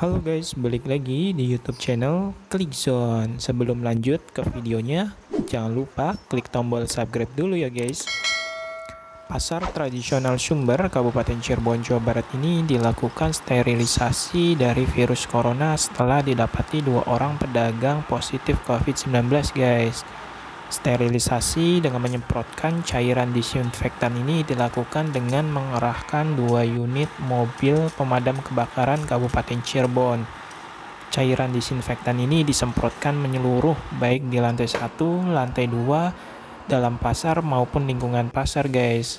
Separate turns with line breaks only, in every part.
Halo guys, balik lagi di YouTube channel Klik Zone. Sebelum lanjut ke videonya, jangan lupa klik tombol subscribe dulu ya guys. Pasar tradisional Sumber Kabupaten Cirebon Jawa Barat ini dilakukan sterilisasi dari virus corona setelah didapati dua orang pedagang positif COVID-19 guys. Sterilisasi dengan menyemprotkan cairan disinfektan ini dilakukan dengan mengerahkan dua unit mobil pemadam kebakaran Kabupaten Cirebon. Cairan disinfektan ini disemprotkan menyeluruh baik di lantai satu, lantai dua, dalam pasar maupun lingkungan pasar guys.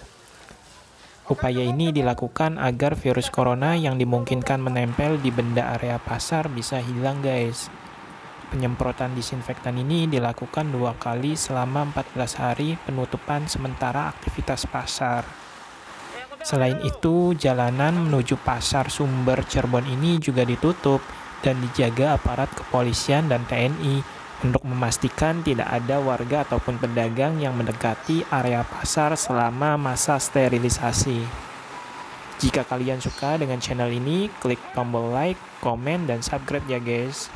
Upaya ini dilakukan agar virus corona yang dimungkinkan menempel di benda area pasar bisa hilang guys. Penyemprotan disinfektan ini dilakukan dua kali selama 14 hari penutupan sementara aktivitas pasar. Selain itu, jalanan menuju pasar sumber Cirebon ini juga ditutup dan dijaga aparat kepolisian dan TNI untuk memastikan tidak ada warga ataupun pedagang yang mendekati area pasar selama masa sterilisasi. Jika kalian suka dengan channel ini, klik tombol like, komen, dan subscribe ya guys.